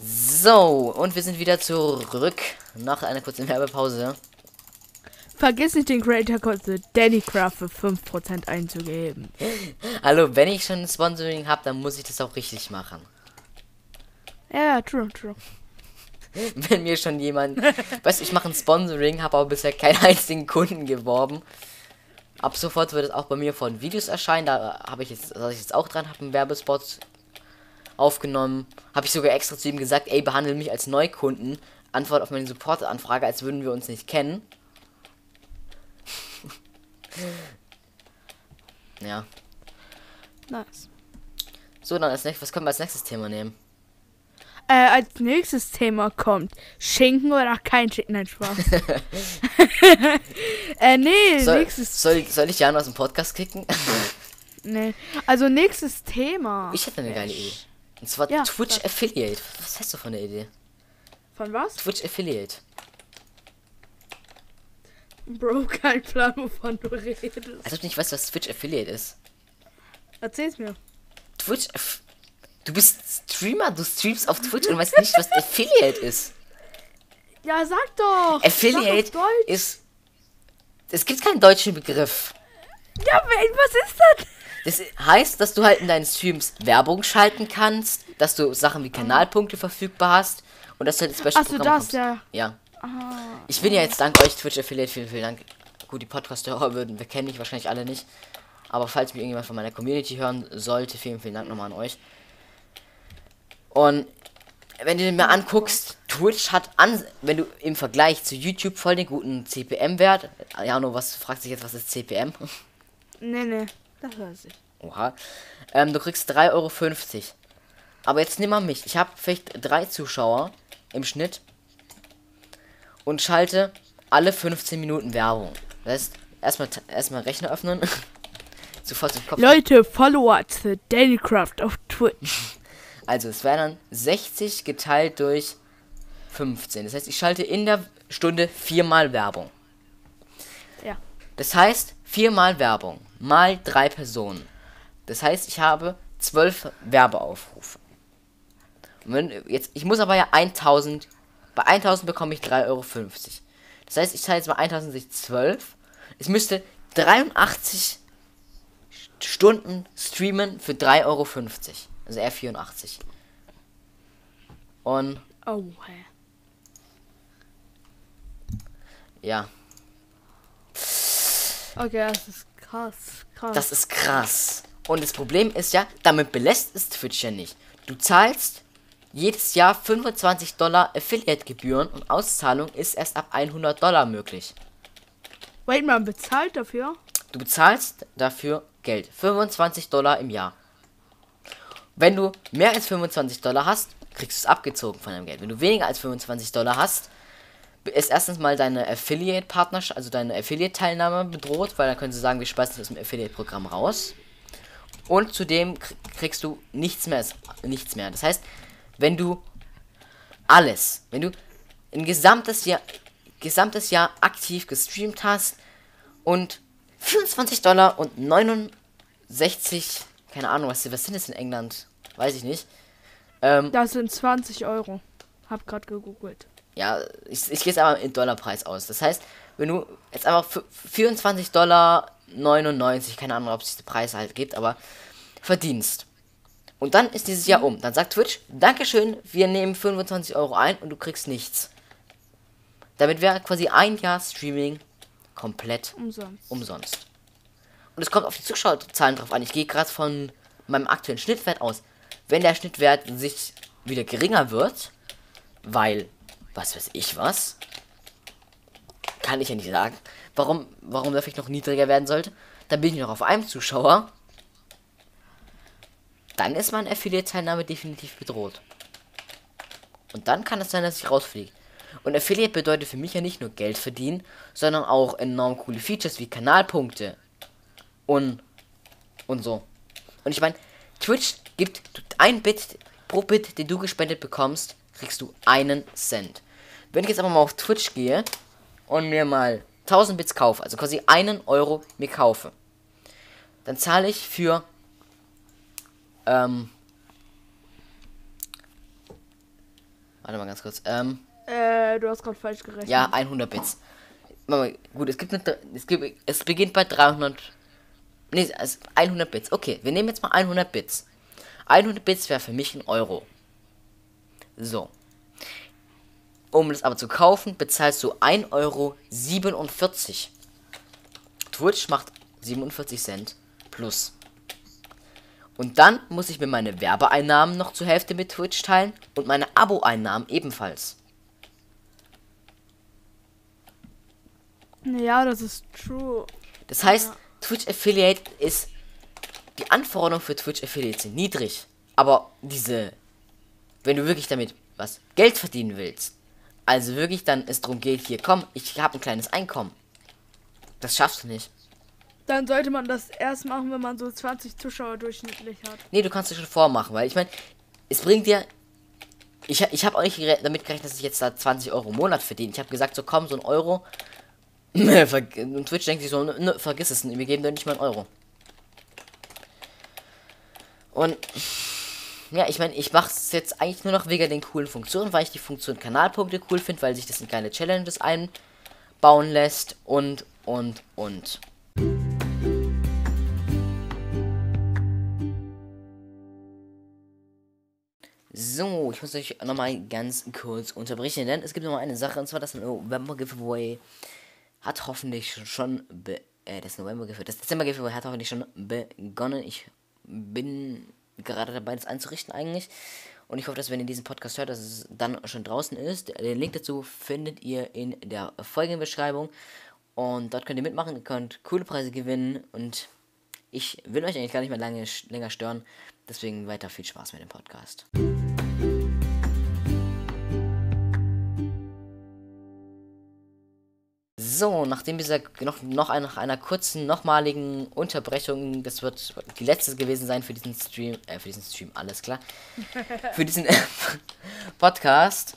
[SPEAKER 1] So, und wir sind wieder zurück nach einer kurzen Werbepause.
[SPEAKER 2] Vergiss nicht den Creator Code DannyCraft für 5% einzugeben.
[SPEAKER 1] Hallo, wenn ich schon ein Sponsoring habe, dann muss ich das auch richtig machen.
[SPEAKER 2] Ja, true, true.
[SPEAKER 1] wenn mir schon jemand, weißt du, ich mache ein Sponsoring, habe aber bisher keinen einzigen Kunden geworben. Ab sofort wird es auch bei mir von Videos erscheinen. Da habe ich jetzt, da ich jetzt auch dran habe, einen Werbespot aufgenommen. Habe ich sogar extra zu ihm gesagt, ey, behandle mich als Neukunden. Antwort auf meine Support-Anfrage, als würden wir uns nicht kennen. Ja.
[SPEAKER 2] Nice.
[SPEAKER 1] So, dann als nächstes, was können wir als nächstes Thema nehmen?
[SPEAKER 2] Äh, als nächstes Thema kommt Schinken oder kein Schinken, nein, Spaß. äh, nee,
[SPEAKER 1] Soll,
[SPEAKER 2] nächstes,
[SPEAKER 1] soll, soll ich Jan aus dem Podcast kicken?
[SPEAKER 2] nee. Also nächstes Thema.
[SPEAKER 1] Ich hätte eine geile Idee. Und zwar
[SPEAKER 2] Ja,
[SPEAKER 1] Twitch. Affiliate. Was hast du von der Idee?
[SPEAKER 2] Von was?
[SPEAKER 1] Twitch Affiliate.
[SPEAKER 2] Bro, kein Plan, wovon du redest.
[SPEAKER 1] Als ob du nicht weißt, was Twitch Affiliate ist.
[SPEAKER 2] Erzähl's mir.
[SPEAKER 1] Twitch. Aff du bist Streamer, du streamst auf Twitch und weißt nicht, was Affiliate ist.
[SPEAKER 2] Ja, sag doch.
[SPEAKER 1] Affiliate
[SPEAKER 2] Sag
[SPEAKER 1] ist. Es gibt keinen deutschen Begriff.
[SPEAKER 2] Ja, was ist das?
[SPEAKER 1] Das heißt, dass du halt in deinen Streams Werbung schalten kannst, dass du Sachen wie Kanalpunkte verfügbar hast und dass du halt Special
[SPEAKER 2] Ach so, das, ja.
[SPEAKER 1] Ja. Ich bin ja jetzt dank euch Twitch Affiliate. Vielen, vielen Dank. Gut, die Podcast-Hörer würden, wir kennen mich wahrscheinlich alle nicht. Aber falls mir irgendjemand von meiner Community hören sollte, vielen, vielen Dank nochmal an euch. Und wenn du mal anguckst, Twitch hat an, wenn du im Vergleich zu YouTube voll den guten CPM-Wert. Jano, was fragt sich jetzt, was ist CPM?
[SPEAKER 2] Nee, nee. Das weiß ich.
[SPEAKER 1] Oha. Ähm, du kriegst 3,50 Euro. Aber jetzt nimm mal mich. Ich habe vielleicht drei Zuschauer im Schnitt und schalte alle 15 Minuten Werbung. Das heißt, erstmal erstmal Rechner öffnen.
[SPEAKER 2] Sofort im Kopf. Leute, Follower zu Dailycraft auf Twitch.
[SPEAKER 1] Also, es wären dann 60 geteilt durch 15. Das heißt, ich schalte in der Stunde viermal Werbung.
[SPEAKER 2] Ja.
[SPEAKER 1] Das heißt, viermal Werbung mal drei Personen. Das heißt, ich habe zwölf Werbeaufrufe. Und wenn, jetzt, ich muss aber ja 1000. Bei 1000 bekomme ich 3,50 Euro. Das heißt, ich zahle jetzt mal 1000 sich 12. Es müsste 83 Stunden streamen für 3,50 Euro. Also eher 84. Und.
[SPEAKER 2] Oh, hä.
[SPEAKER 1] Ja.
[SPEAKER 2] Okay, das ist krass, krass.
[SPEAKER 1] Das ist krass. Und das Problem ist ja, damit belässt es Twitch ja nicht. Du zahlst jedes Jahr 25 Dollar Affiliate-Gebühren und Auszahlung ist erst ab 100 Dollar möglich.
[SPEAKER 2] Wait, man bezahlt dafür?
[SPEAKER 1] Du bezahlst dafür Geld. 25 Dollar im Jahr. Wenn du mehr als 25 Dollar hast, kriegst du es abgezogen von deinem Geld. Wenn du weniger als 25 Dollar hast, ist erstens mal deine Affiliate-Partnerschaft, also deine Affiliate-Teilnahme bedroht, weil dann können sie sagen, wir speisen das im Affiliate-Programm raus. Und zudem kriegst du nichts mehr, nichts mehr. Das heißt, wenn du alles, wenn du ein gesamtes Jahr, gesamtes Jahr aktiv gestreamt hast und 24 Dollar und 69, keine Ahnung, was, was sind das in England? Weiß ich nicht.
[SPEAKER 2] Ähm, das sind 20 Euro. Hab grad gegoogelt
[SPEAKER 1] ja, ich, ich gehe jetzt einmal in Dollarpreis aus. Das heißt, wenn du jetzt einfach 24 Dollar 99, keine Ahnung, ob es diese Preise halt gibt, aber verdienst. Und dann ist dieses Jahr um. Dann sagt Twitch, Dankeschön, wir nehmen 25 Euro ein und du kriegst nichts. Damit wäre quasi ein Jahr Streaming komplett umsonst. umsonst. Und es kommt auf die Zuschauerzahlen drauf an. Ich gehe gerade von meinem aktuellen Schnittwert aus. Wenn der Schnittwert sich wieder geringer wird, weil was weiß ich was. Kann ich ja nicht sagen. Warum, warum der vielleicht noch niedriger werden sollte. Dann bin ich noch auf einem Zuschauer. Dann ist meine Affiliate-Teilnahme definitiv bedroht. Und dann kann es sein, dass ich rausfliege. Und Affiliate bedeutet für mich ja nicht nur Geld verdienen, sondern auch enorm coole Features wie Kanalpunkte und und so. Und ich meine, Twitch gibt ein Bit pro Bit, den du gespendet bekommst, kriegst du einen Cent. Wenn ich jetzt aber mal auf Twitch gehe und mir mal 1000 Bits kaufe, also quasi einen Euro mir kaufe, dann zahle ich für ähm, Warte mal ganz kurz. Ähm,
[SPEAKER 2] äh, du hast gerade falsch gerechnet.
[SPEAKER 1] Ja, 100 Bits. Gut, es gibt eine, es gibt es beginnt bei 300 Nee, 100 Bits. Okay, wir nehmen jetzt mal 100 Bits. 100 Bits wäre für mich ein Euro. So. Um das aber zu kaufen, bezahlst du 1,47 Euro. Twitch macht 47 Cent plus. Und dann muss ich mir meine Werbeeinnahmen noch zur Hälfte mit Twitch teilen und meine Abo-Einnahmen ebenfalls.
[SPEAKER 2] Ja, das ist true.
[SPEAKER 1] Das heißt, ja. Twitch Affiliate ist. Die Anforderungen für Twitch Affiliate sind niedrig. Aber diese wenn du wirklich damit was Geld verdienen willst, also wirklich dann es darum geht, hier komm, ich habe ein kleines Einkommen. Das schaffst du nicht.
[SPEAKER 2] Dann sollte man das erst machen, wenn man so 20 Zuschauer durchschnittlich hat.
[SPEAKER 1] Nee, du kannst es schon vormachen, weil ich meine, es bringt dir. Ich, ich habe auch nicht damit gerechnet, dass ich jetzt da 20 Euro im Monat verdiene. Ich habe gesagt, so komm, so ein Euro. Und Twitch denkt sich so, ne, vergiss es, wir geben dir nicht mal einen Euro. Und ja, ich meine, ich mache es jetzt eigentlich nur noch wegen den coolen Funktionen, weil ich die Funktion Kanalpunkte cool finde, weil sich das in geile Challenges einbauen lässt und, und, und. So, ich muss euch nochmal ganz kurz unterbrechen, denn es gibt noch eine Sache, und zwar das November Giveaway hat hoffentlich schon, äh, das November Giveaway, das Dezember Giveaway hat hoffentlich schon begonnen. Ich bin gerade dabei, das einzurichten eigentlich. Und ich hoffe, dass wenn ihr diesen Podcast hört, dass es dann schon draußen ist. Den Link dazu findet ihr in der Folgenbeschreibung. Und dort könnt ihr mitmachen, ihr könnt coole Preise gewinnen. Und Ich will euch eigentlich gar nicht mehr lange, länger stören. Deswegen weiter viel Spaß mit dem Podcast. So, nachdem dieser noch, noch ein, nach einer kurzen, nochmaligen Unterbrechung, das wird die letzte gewesen sein für diesen Stream, äh, für diesen Stream, alles klar. für diesen Podcast,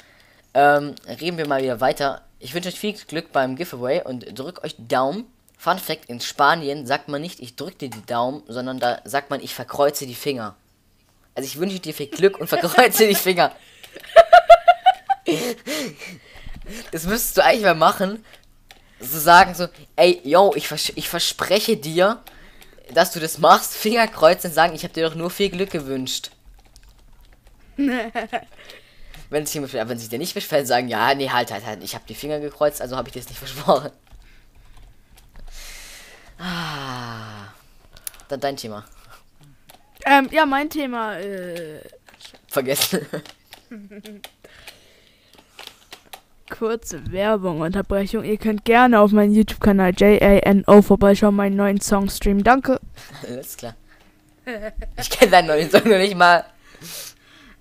[SPEAKER 1] ähm, reden wir mal wieder weiter. Ich wünsche euch viel Glück beim Giveaway und drückt euch Daumen. Fun Fact: In Spanien sagt man nicht, ich drücke dir die Daumen, sondern da sagt man, ich verkreuze die Finger. Also ich wünsche dir viel Glück und verkreuze die Finger. Das müsstest du eigentlich mal machen, so sagen so, ey, yo, ich, vers ich verspreche dir, dass du das machst, Finger kreuzen und sagen, ich habe dir doch nur viel Glück gewünscht. wenn sich wenn sich dir nicht beschwert, sagen, ja, nee, halt, halt, halt, ich habe die Finger gekreuzt, also habe ich dir das nicht versprochen. Ah. Dann dein Thema.
[SPEAKER 2] Ähm, ja, mein Thema, äh.
[SPEAKER 1] Vergessen.
[SPEAKER 2] kurze Werbung, Unterbrechung. Ihr könnt gerne auf meinen YouTube-Kanal JANO vorbeischauen, meinen neuen Song-Stream. Danke.
[SPEAKER 1] Alles klar. Ich kenne deinen neuen Song noch nicht mal.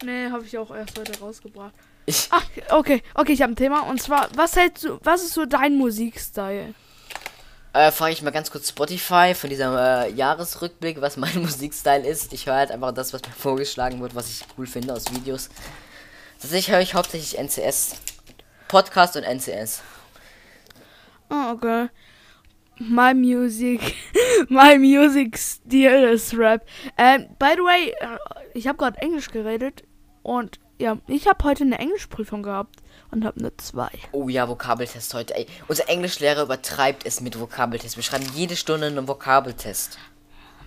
[SPEAKER 2] Nee, habe ich auch erst heute rausgebracht. Ich Ach, okay, okay, ich habe ein Thema. Und zwar, was hältst du, was ist so dein Musikstil?
[SPEAKER 1] Äh, frage ich mal ganz kurz Spotify von diesem äh, Jahresrückblick, was mein Musikstil ist. Ich höre halt einfach das, was mir vorgeschlagen wird, was ich cool finde aus Videos. Tatsächlich höre ich hauptsächlich NCS. Podcast und NCS.
[SPEAKER 2] Oh, okay. My music, my music Stil ist Rap. Ähm, by the way, äh, ich habe gerade Englisch geredet und ja, ich habe heute eine Englischprüfung gehabt und habe eine 2.
[SPEAKER 1] Oh ja, Vokabeltest heute. Ey, unser Englischlehrer übertreibt es mit Vokabeltest. Wir schreiben jede Stunde einen Vokabeltest.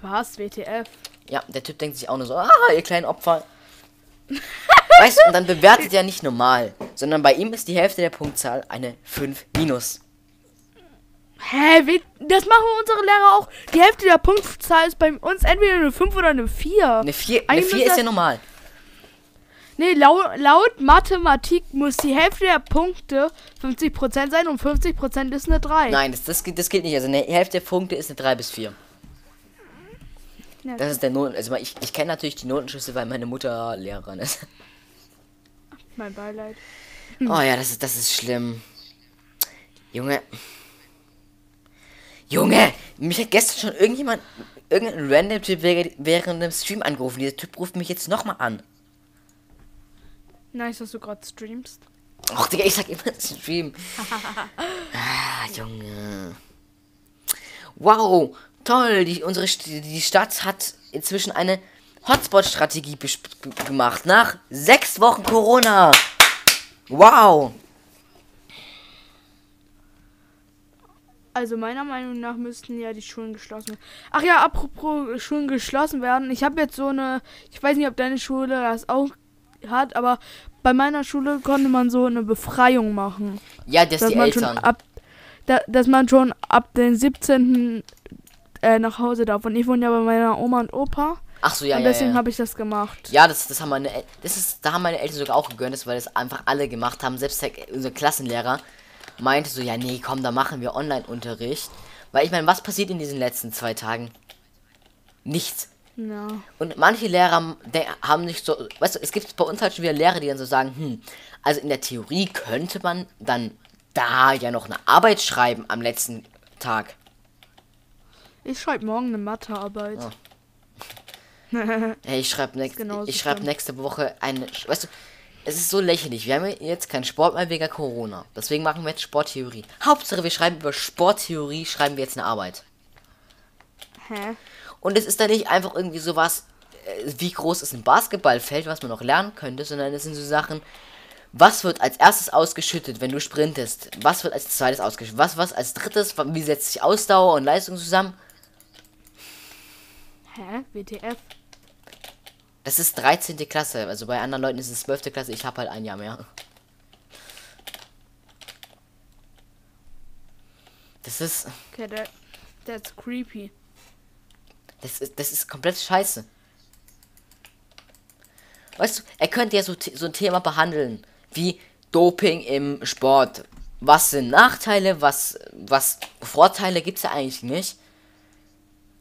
[SPEAKER 2] Was? WTF?
[SPEAKER 1] Ja, der Typ denkt sich auch nur so, ah, ihr kleinen Opfer. weißt du, und dann bewertet er nicht normal, sondern bei ihm ist die Hälfte der Punktzahl eine 5 minus.
[SPEAKER 2] Hä, das machen unsere Lehrer auch. Die Hälfte der Punktzahl ist bei uns entweder eine 5 oder eine 4.
[SPEAKER 1] Eine 4, eine 4 ist ja normal.
[SPEAKER 2] Nee, laut, laut Mathematik muss die Hälfte der Punkte 50% sein und 50% ist eine 3.
[SPEAKER 1] Nein, das, das, das geht nicht. Also eine Hälfte der Punkte ist eine 3 bis 4. Ja, das ist der Noten. Also ich, ich kenne natürlich die Notenschlüssel, weil meine Mutter Lehrerin ist.
[SPEAKER 2] Mein Beileid.
[SPEAKER 1] Oh ja, das ist, das ist schlimm. Junge. Junge! Mich hat gestern schon irgendjemand, irgendein random Typ während dem Stream angerufen. Dieser Typ ruft mich jetzt nochmal an.
[SPEAKER 2] Nice, dass du gerade streamst.
[SPEAKER 1] Ach, Digga, ich sag immer Stream. ah, Junge. Wow, toll. Die, unsere, die Stadt hat inzwischen eine Hotspot-Strategie gemacht. Nach sechs Wochen Corona. Wow.
[SPEAKER 2] Also meiner Meinung nach müssten ja die Schulen geschlossen werden. Ach ja, apropos Schulen geschlossen werden. Ich habe jetzt so eine, ich weiß nicht, ob deine Schule das auch hat, aber bei meiner Schule konnte man so eine Befreiung machen.
[SPEAKER 1] Ja, das dass die man Eltern.
[SPEAKER 2] Schon ab, da, dass man schon ab den 17. Äh, nach Hause darf. Und ich wohne ja bei meiner Oma und Opa.
[SPEAKER 1] Ach so, ja,
[SPEAKER 2] und
[SPEAKER 1] ja.
[SPEAKER 2] deswegen
[SPEAKER 1] ja.
[SPEAKER 2] habe ich das gemacht.
[SPEAKER 1] Ja, das, das haben meine, das ist, da haben meine Eltern sogar auch gegönnt, weil das einfach alle gemacht haben. Selbst der, unser Klassenlehrer meinte so, ja, nee, komm, da machen wir Online-Unterricht. Weil ich meine, was passiert in diesen letzten zwei Tagen? Nichts.
[SPEAKER 2] Ja.
[SPEAKER 1] Und manche Lehrer haben nicht so, weißt du, es gibt bei uns halt schon wieder Lehrer, die dann so sagen, hm, also in der Theorie könnte man dann da ja noch eine Arbeit schreiben am letzten Tag.
[SPEAKER 2] Ich schreibe morgen eine Mathearbeit.
[SPEAKER 1] Hey, ich schreibe nächst, ich schreib nächste Woche eine. Weißt du, es ist so lächerlich. Wir haben jetzt keinen Sport mehr wegen Corona. Deswegen machen wir jetzt Sporttheorie. Hauptsache, wir schreiben über Sporttheorie, schreiben wir jetzt eine Arbeit.
[SPEAKER 2] Hä?
[SPEAKER 1] Und es ist da nicht einfach irgendwie sowas, äh, wie groß ist ein Basketballfeld, was man noch lernen könnte, sondern es sind so Sachen, was wird als erstes ausgeschüttet, wenn du sprintest? Was wird als zweites ausgeschüttet? Was, was als drittes? Wie setzt sich Ausdauer und Leistung zusammen?
[SPEAKER 2] Hä? WTF?
[SPEAKER 1] Das ist 13. Klasse. Also bei anderen Leuten ist es 12. Klasse. Ich habe halt ein Jahr mehr. Das ist.
[SPEAKER 2] Okay, that, that's creepy.
[SPEAKER 1] Das ist, das ist komplett scheiße. Weißt du, er könnte ja so, so ein Thema behandeln, wie Doping im Sport. Was sind Nachteile, was, was Vorteile gibt es ja eigentlich nicht.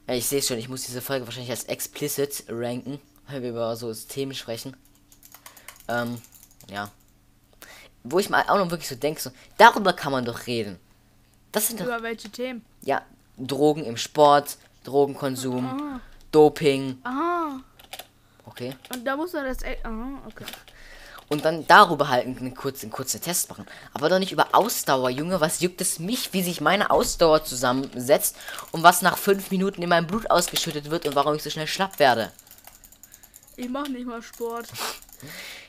[SPEAKER 1] Ja, ich sehe schon, ich muss diese Folge wahrscheinlich als explicit ranken, weil wir über so Themen sprechen. Ähm, ja. Wo ich mal auch noch wirklich so denke, so, darüber kann man doch reden. Das sind doch,
[SPEAKER 2] Über welche Themen?
[SPEAKER 1] ja, Drogen im Sport, Drogenkonsum,
[SPEAKER 2] Ah.
[SPEAKER 1] Doping,
[SPEAKER 2] Aha.
[SPEAKER 1] okay.
[SPEAKER 2] Und da muss man das. e- Aha, okay.
[SPEAKER 1] Und dann darüber halt einen kurzen, kurzen Test machen. Aber doch nicht über Ausdauer, Junge. Was juckt es mich, wie sich meine Ausdauer zusammensetzt und was nach fünf Minuten in meinem Blut ausgeschüttet wird und warum ich so schnell schlapp werde?
[SPEAKER 2] Ich mache nicht mal Sport.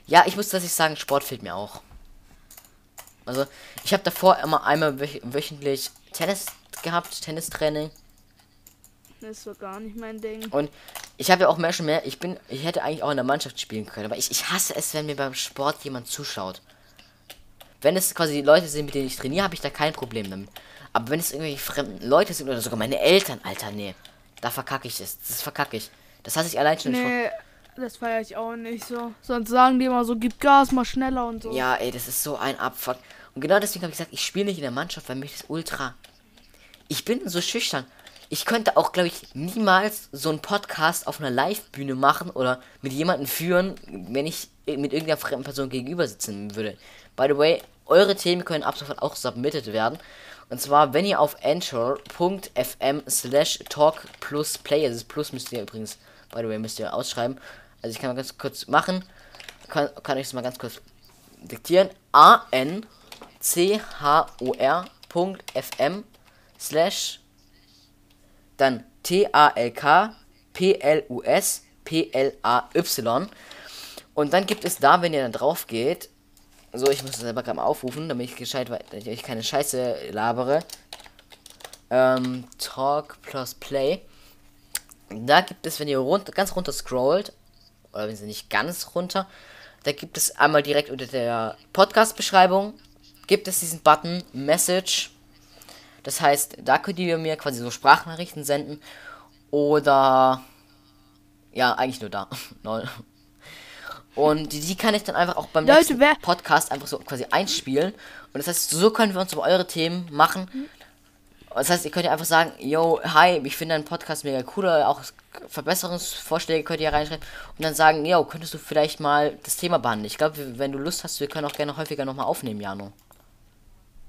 [SPEAKER 1] Ja, ich muss tatsächlich sagen, Sport fehlt mir auch. Also, ich habe davor immer einmal wöch wöchentlich Tennis gehabt, Tennistraining.
[SPEAKER 2] Das ist so gar nicht mein Ding.
[SPEAKER 1] Und ich habe ja auch mehr schon mehr. Ich bin, ich hätte eigentlich auch in der Mannschaft spielen können, aber ich, ich hasse es, wenn mir beim Sport jemand zuschaut. Wenn es quasi Leute sind, mit denen ich trainiere, habe ich da kein Problem damit. Aber wenn es irgendwelche fremden Leute sind oder sogar meine Eltern, Alter, nee. Da verkacke ich es. Das verkacke ich. Das hasse ich allein schon nicht.
[SPEAKER 2] Nee, das feiere ich auch nicht so. Sonst sagen die immer so, gib Gas, mal schneller und so.
[SPEAKER 1] Ja, ey, das ist so ein Abfuck. Und genau deswegen habe ich gesagt, ich spiele nicht in der Mannschaft, weil mich das ultra. Ich bin so schüchtern. Ich könnte auch, glaube ich, niemals so einen Podcast auf einer Live-Bühne machen oder mit jemandem führen, wenn ich mit irgendeiner fremden Person gegenüber sitzen würde. By the way, eure Themen können ab sofort auch submitted werden. Und zwar, wenn ihr auf anchor.fm slash talk plus play, also das Plus müsst ihr übrigens, by the way, müsst ihr ausschreiben. Also ich kann mal ganz kurz machen. Kann, kann ich es mal ganz kurz diktieren. A N C H O R.fm slash dann T A L K P L U S P L A Y und dann gibt es da, wenn ihr dann drauf geht, so ich muss das selber gerade mal aufrufen, damit ich gescheit, wei- damit ich keine Scheiße labere. Ähm, Talk plus Play. Da gibt es, wenn ihr runter, ganz runter scrollt, oder wenn sie nicht ganz runter, da gibt es einmal direkt unter der Podcast-Beschreibung, gibt es diesen Button Message. Das heißt, da könnt ihr mir quasi so Sprachnachrichten senden. Oder, ja, eigentlich nur da. Lol. Und die, die kann ich dann einfach auch beim
[SPEAKER 2] Leute,
[SPEAKER 1] Podcast einfach so quasi einspielen. Und das heißt, so können wir uns über eure Themen machen. Das heißt, ihr könnt ja einfach sagen, yo, hi, ich finde deinen Podcast mega cool, oder auch Verbesserungsvorschläge könnt ihr reinschreiben und dann sagen, yo, könntest du vielleicht mal das Thema behandeln. Ich glaube, wenn du Lust hast, wir können auch gerne häufiger nochmal aufnehmen, Jano.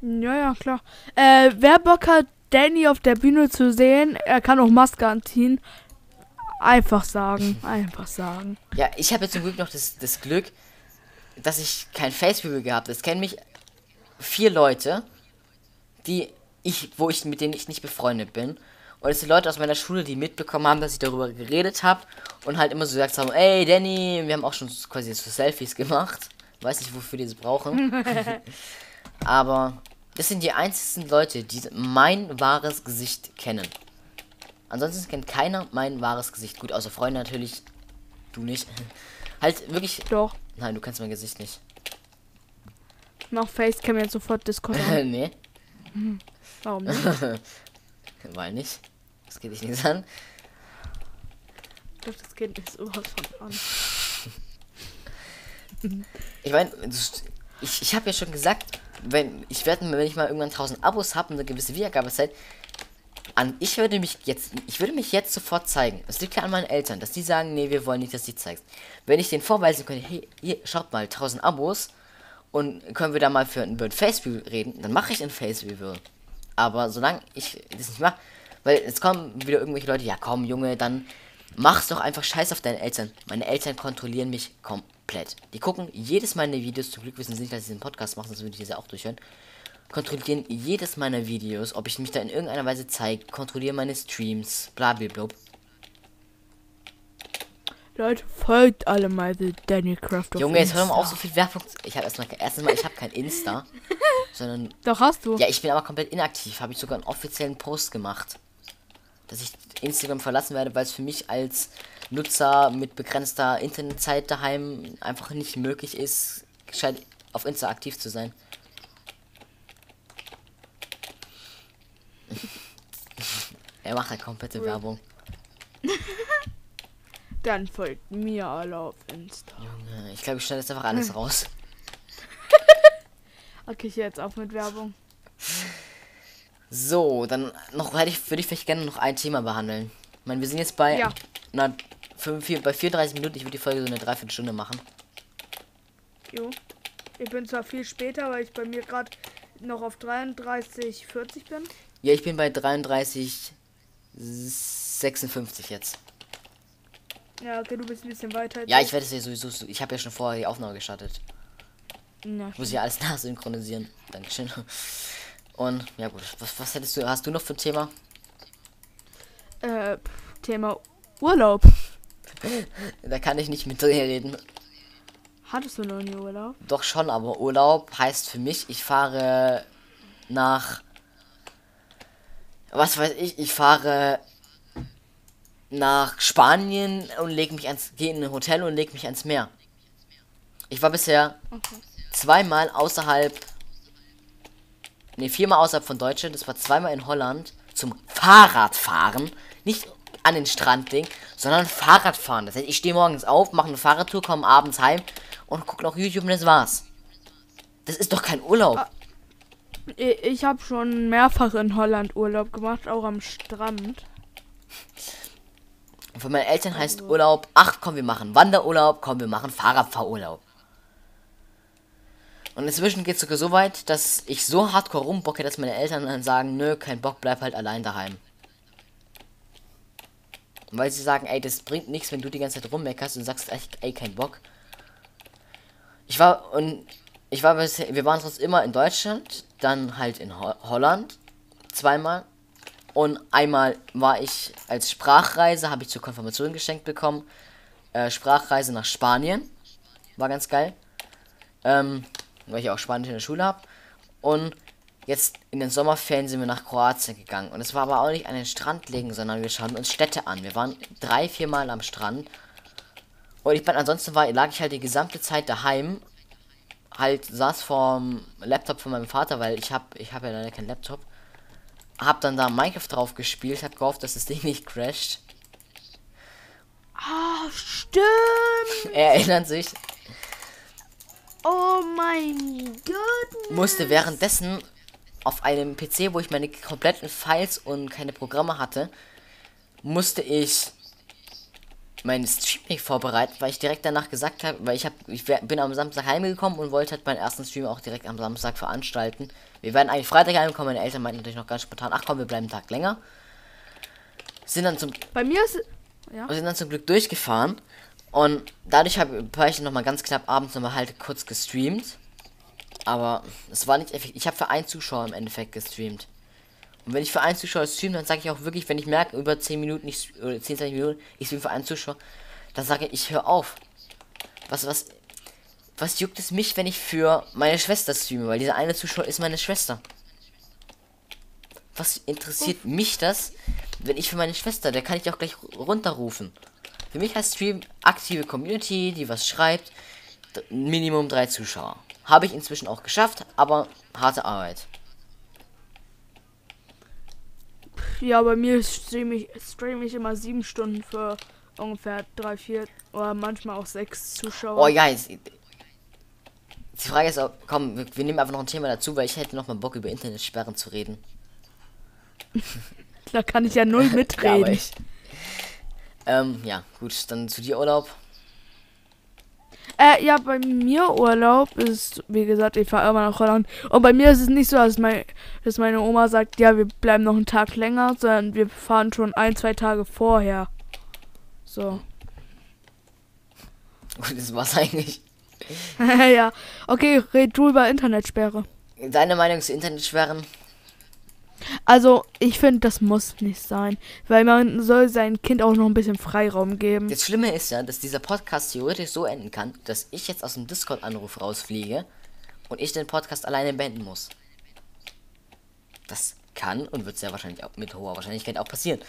[SPEAKER 2] Ja, ja, klar. Äh, wer Bock hat, Danny auf der Bühne zu sehen, er kann auch Maske anziehen. Einfach sagen, einfach sagen.
[SPEAKER 1] Ja, ich habe jetzt zum Glück noch das, das Glück, dass ich kein Face-Review gehabt habe. Es kennen mich vier Leute, die ich, wo ich mit denen ich nicht befreundet bin. Und es sind Leute aus meiner Schule, die mitbekommen haben, dass ich darüber geredet habe und halt immer so gesagt haben, ey Danny, wir haben auch schon quasi so Selfies gemacht. Weiß nicht, wofür die es brauchen. Aber das sind die einzigen Leute, die mein wahres Gesicht kennen. Ansonsten kennt keiner mein wahres Gesicht. Gut, außer Freunde natürlich. Du nicht. Halt wirklich.
[SPEAKER 2] Doch.
[SPEAKER 1] Nein, du kennst mein Gesicht nicht.
[SPEAKER 2] Nach Facecam jetzt sofort Discord
[SPEAKER 1] nee,
[SPEAKER 2] Warum nicht?
[SPEAKER 1] weil nicht. Das geht dich nichts an.
[SPEAKER 2] Doch, das Kind ist sowas von an.
[SPEAKER 1] Ich meine, ich, ich habe ja schon gesagt, wenn ich werde, wenn ich mal irgendwann 1000 Abos habe und eine gewisse Wiedergabezeit, an, ich würde mich jetzt, ich würde mich jetzt sofort zeigen. Es liegt ja an meinen Eltern, dass die sagen, nee, wir wollen nicht, dass dich zeigst. Wenn ich denen vorweisen könnte, hey, hier, schaut mal, 1000 Abos und können wir da mal für ein über ein Face-Review reden, dann mache ich ein Face-Review. Aber solange ich das nicht mache, weil es kommen wieder irgendwelche Leute, ja komm Junge, dann mach's doch einfach scheiß auf deine Eltern. Meine Eltern kontrollieren mich komplett. Die gucken jedes meiner Videos, zum Glück wissen sie nicht, dass ich diesen Podcast mache, sonst würde ich das ja auch durchhören. Kontrollieren jedes meiner Videos, ob ich mich da in irgendeiner Weise zeige, kontrollieren meine Streams, blablabla.
[SPEAKER 2] Leute, folgt alle mal Danny Craft
[SPEAKER 1] Junge, jetzt hör mal auf, so viel Werbung. Ich habe erstmal, erstens mal, ich habe kein Insta, sondern
[SPEAKER 2] Doch, hast du.
[SPEAKER 1] Ja, ich bin aber komplett inaktiv. Habe ich sogar einen offiziellen Post gemacht. Dass ich Instagram verlassen werde, weil es für mich als Nutzer mit begrenzter Internetzeit daheim einfach nicht möglich ist, gescheit auf Insta aktiv zu sein. er macht halt komplette Werbung.
[SPEAKER 2] Dann folgt mir alle auf Insta.
[SPEAKER 1] Junge, ich glaube, ich schneide jetzt einfach alles raus.
[SPEAKER 2] Okay, ich jetzt auf mit Werbung.
[SPEAKER 1] So, dann noch hätte ich, würde ich vielleicht gerne noch ein Thema behandeln. Ich meine, wir sind jetzt bei,
[SPEAKER 2] Ja.
[SPEAKER 1] na, 5, bei 34 Minuten. Ich würde die Folge so eine Dreiviertelstunde machen.
[SPEAKER 2] Jo. Ich bin zwar viel später, weil ich bei mir gerade noch auf 33, 40 bin.
[SPEAKER 1] Ja, ich bin bei 33, 56 jetzt.
[SPEAKER 2] Ja, okay, du bist ein bisschen weiter.
[SPEAKER 1] Ja, ich werde es ja sowieso. Ich habe ja schon vorher die Aufnahme gestartet.
[SPEAKER 2] Na,
[SPEAKER 1] Ich muss ja alles nachsynchronisieren. Dankeschön. Und ja gut, was, was hättest du, hast du noch für ein Thema?
[SPEAKER 2] äh, Thema Urlaub.
[SPEAKER 1] Da kann ich nicht mit dir reden.
[SPEAKER 2] Hattest du noch nie Urlaub?
[SPEAKER 1] Doch schon, aber Urlaub heißt für mich, ich fahre nach. Was weiß ich, ich fahre nach Spanien und leg mich ans. gehe in ein Hotel und leg mich ans Meer. Ich war bisher
[SPEAKER 2] Okay.
[SPEAKER 1] zweimal außerhalb. Ne, viermal außerhalb von Deutschland. Das war zweimal in Holland zum Fahrradfahren. Nicht an den Strandding, sondern Fahrradfahren. Das heißt, ich stehe morgens auf, mache eine Fahrradtour, komme abends heim und gucke noch YouTube und das war's. Das ist doch kein Urlaub.
[SPEAKER 2] Ich, ich habe schon mehrfach in Holland Urlaub gemacht, auch am Strand.
[SPEAKER 1] Und für meine Eltern heißt Urlaub, ach komm, wir machen Wanderurlaub, komm, wir machen Fahrradfahrurlaub. Und inzwischen geht es sogar so weit, dass ich so hardcore rumbocke, dass meine Eltern dann sagen, nö, kein Bock, bleib halt allein daheim. Und weil sie sagen, ey, das bringt nichts, wenn du die ganze Zeit rummeckerst und sagst, ey, kein Bock. Ich war und ich war bisher, wir waren sonst immer in Deutschland, dann halt in Ho Holland zweimal und einmal war ich als Sprachreise, habe ich zur Konfirmation geschenkt bekommen. Äh, Sprachreise nach Spanien. War ganz geil. Ähm, weil ich auch Spanisch in der Schule habe. Und jetzt in den Sommerferien sind wir nach Kroatien gegangen. Und es war aber auch nicht an den Strand legen, sondern wir schauen uns Städte an. Wir waren drei, vier Mal am Strand. Und ich bin ansonsten war, lag ich halt die gesamte Zeit daheim. Halt saß vorm Laptop von meinem Vater, weil ich habe ich habe ja leider keinen Laptop. Hab dann da Minecraft drauf gespielt, hab gehofft, dass das Ding nicht crasht.
[SPEAKER 2] Ah, stimmt.
[SPEAKER 1] Er erinnert sich,
[SPEAKER 2] Oh mein Gott.
[SPEAKER 1] musste währenddessen auf einem PC, wo ich meine kompletten Files und keine Programme hatte, musste ich meinen Stream nicht vorbereiten, weil ich direkt danach gesagt habe, weil ich habe, ich bin am Samstag heimgekommen und wollte halt meinen ersten Stream auch direkt am Samstag veranstalten. Wir werden eigentlich Freitag heimkommen, meine Eltern meinten natürlich noch ganz spontan, ach komm, wir bleiben einen Tag länger. Sind dann zum
[SPEAKER 2] Bei mir ist. Ja.
[SPEAKER 1] wir sind dann zum Glück durchgefahren und dadurch habe hab ich noch mal ganz knapp abends noch mal halt kurz gestreamt. Aber es war nicht effektiv. Ich habe für einen Zuschauer im Endeffekt gestreamt. Und wenn ich für einen Zuschauer streame, dann sage ich auch wirklich, wenn ich merke, über 10 Minuten, ich, oder 10, 20 Minuten, ich streame für einen Zuschauer, dann sage ich, ich höre auf. Was, was, was juckt es mich, wenn ich für meine Schwester streame? Weil dieser eine Zuschauer ist meine Schwester. Was interessiert mich das, wenn ich für meine Schwester, der kann ich auch gleich runterrufen. Für mich heißt Stream aktive Community, die was schreibt, Minimum drei Zuschauer. Habe ich inzwischen auch geschafft, aber harte Arbeit.
[SPEAKER 2] Ja, bei mir streame ich, stream ich immer sieben Stunden für ungefähr drei, vier oder manchmal auch sechs Zuschauer.
[SPEAKER 1] Oh ja, jetzt, die Frage ist auch, komm, wir, wir nehmen einfach noch ein Thema dazu, weil ich hätte noch mal Bock über Internetsperren zu reden.
[SPEAKER 2] Da kann ich ja null
[SPEAKER 1] Ja,
[SPEAKER 2] mitreden.
[SPEAKER 1] ich, ähm, ja, gut, dann zu dir Urlaub.
[SPEAKER 2] Äh, ja, bei mir Urlaub ist, wie gesagt, ich fahre immer nach Holland. Und bei mir ist es nicht so, dass, mein, dass meine Oma sagt, ja, wir bleiben noch einen Tag länger, sondern wir fahren schon ein, zwei Tage vorher. So.
[SPEAKER 1] Gut, das war's eigentlich.
[SPEAKER 2] ja. Okay, red du über Internetsperre.
[SPEAKER 1] Deine Meinung zu Internetsperren?
[SPEAKER 2] Also, ich finde, das muss nicht sein. Weil man soll sein Kind auch noch ein bisschen Freiraum geben.
[SPEAKER 1] Das Schlimme ist ja, dass dieser Podcast theoretisch so enden kann, dass ich jetzt aus dem Discord-Anruf rausfliege und ich den Podcast alleine beenden muss. Das kann und wird sehr wahrscheinlich auch mit hoher Wahrscheinlichkeit auch passieren.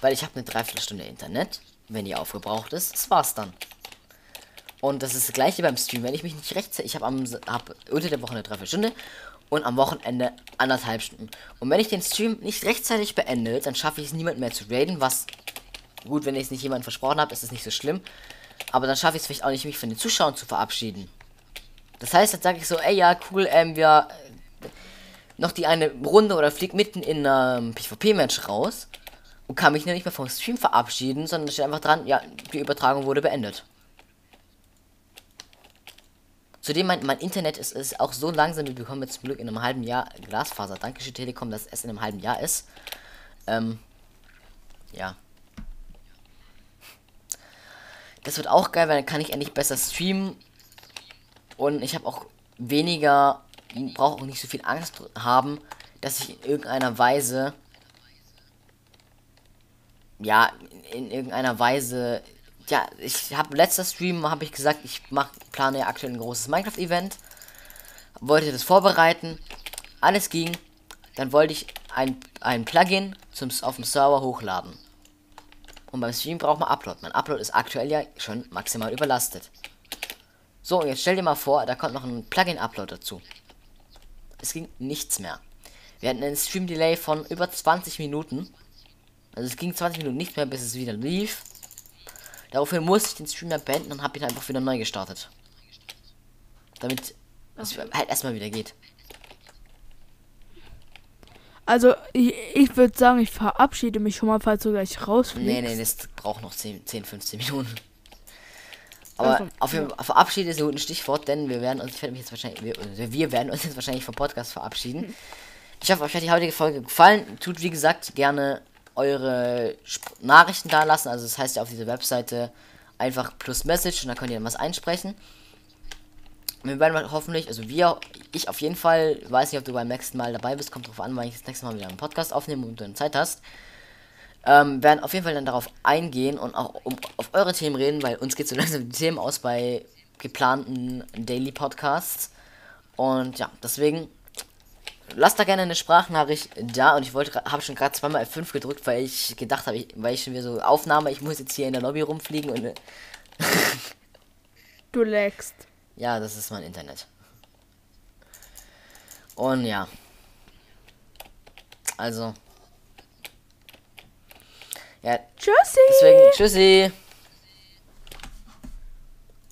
[SPEAKER 1] Weil ich habe eine Dreiviertelstunde Internet. Wenn die aufgebraucht ist, das war's dann. Und das ist das gleiche beim Stream. Wenn ich mich nicht rechtzeitig. Ich habe hab unter der Woche eine Dreiviertelstunde und am Wochenende anderthalb Stunden. Und wenn ich den Stream nicht rechtzeitig beende, dann schaffe ich es niemand mehr zu raiden, was Gut, wenn ich es nicht jemandem versprochen habe, ist es nicht so schlimm. Aber dann schaffe ich es vielleicht auch nicht, mich von den Zuschauern zu verabschieden. Das heißt, dann sage ich so, ey, ja, cool, ähm, wir äh, noch die eine Runde oder flieg mitten in einem PvP-Match raus. und kann mich nicht mehr vom Stream verabschieden, sondern steht einfach dran, ja, die Übertragung wurde beendet. Zudem mein, mein Internet ist, ist auch so langsam, wir bekommen jetzt zum Glück in einem halben Jahr Glasfaser. Dankeschön Telekom, dass es in einem halben Jahr ist. Ähm, ja. Das wird auch geil, weil dann kann ich endlich besser streamen. Und ich habe auch weniger, brauche auch nicht so viel Angst haben, dass ich in irgendeiner Weise ja, in irgendeiner Weise, ja, ich habe letzter Stream habe ich gesagt, ich mach, plane aktuell ein großes Minecraft-Event, wollte das vorbereiten, alles ging, dann wollte ich ein, ein Plugin zum, auf dem Server hochladen. Und beim Stream braucht man Upload. Mein Upload ist aktuell ja schon maximal überlastet. So, jetzt stell dir mal vor, da kommt noch ein Plugin-Upload dazu. Es ging nichts mehr. Wir hatten einen Stream-Delay von über 20 Minuten. Also es ging 20 Minuten nicht mehr, bis es wieder lief. Daraufhin musste ich den Stream beenden und habe ihn einfach wieder neu gestartet. Damit es halt erstmal wieder geht.
[SPEAKER 2] Also, ich, ich würde sagen, ich verabschiede mich schon mal, falls du gleich rausfliegst.
[SPEAKER 1] Nee, nee, das braucht noch 10, 10 15 Minuten. Aber also, auf jeden Fall, verabschiede ist ein gutes Stichwort, denn wir werden uns, ich werde mich jetzt wahrscheinlich, wir, also wir werden uns jetzt wahrscheinlich vom Podcast verabschieden. Hm. Ich hoffe, euch hat die heutige Folge gefallen. Tut, wie gesagt, gerne eure Sp Nachrichten da lassen. Also das heißt ja auf dieser Webseite einfach plus Message und dann könnt ihr dann was einsprechen. Wir werden hoffentlich, also wir, ich auf jeden Fall, weiß nicht, ob du beim nächsten Mal dabei bist, kommt drauf an, weil ich das nächste Mal wieder einen Podcast aufnehme und du dann Zeit hast. Ähm, werden auf jeden Fall dann darauf eingehen und auch um, auf eure Themen reden, weil uns geht so langsam die Themen aus bei geplanten Daily Podcasts. Und ja, deswegen lasst da gerne eine Sprachnachricht da und ich wollte habe schon gerade zweimal F5 gedrückt, weil ich gedacht habe, weil ich schon wieder so Aufnahme, ich muss jetzt hier in der Lobby rumfliegen und
[SPEAKER 2] du lagst.
[SPEAKER 1] Ja, das ist mein Internet. Und ja. Also. Ja.
[SPEAKER 2] Tschüssi.
[SPEAKER 1] Deswegen, tschüssi.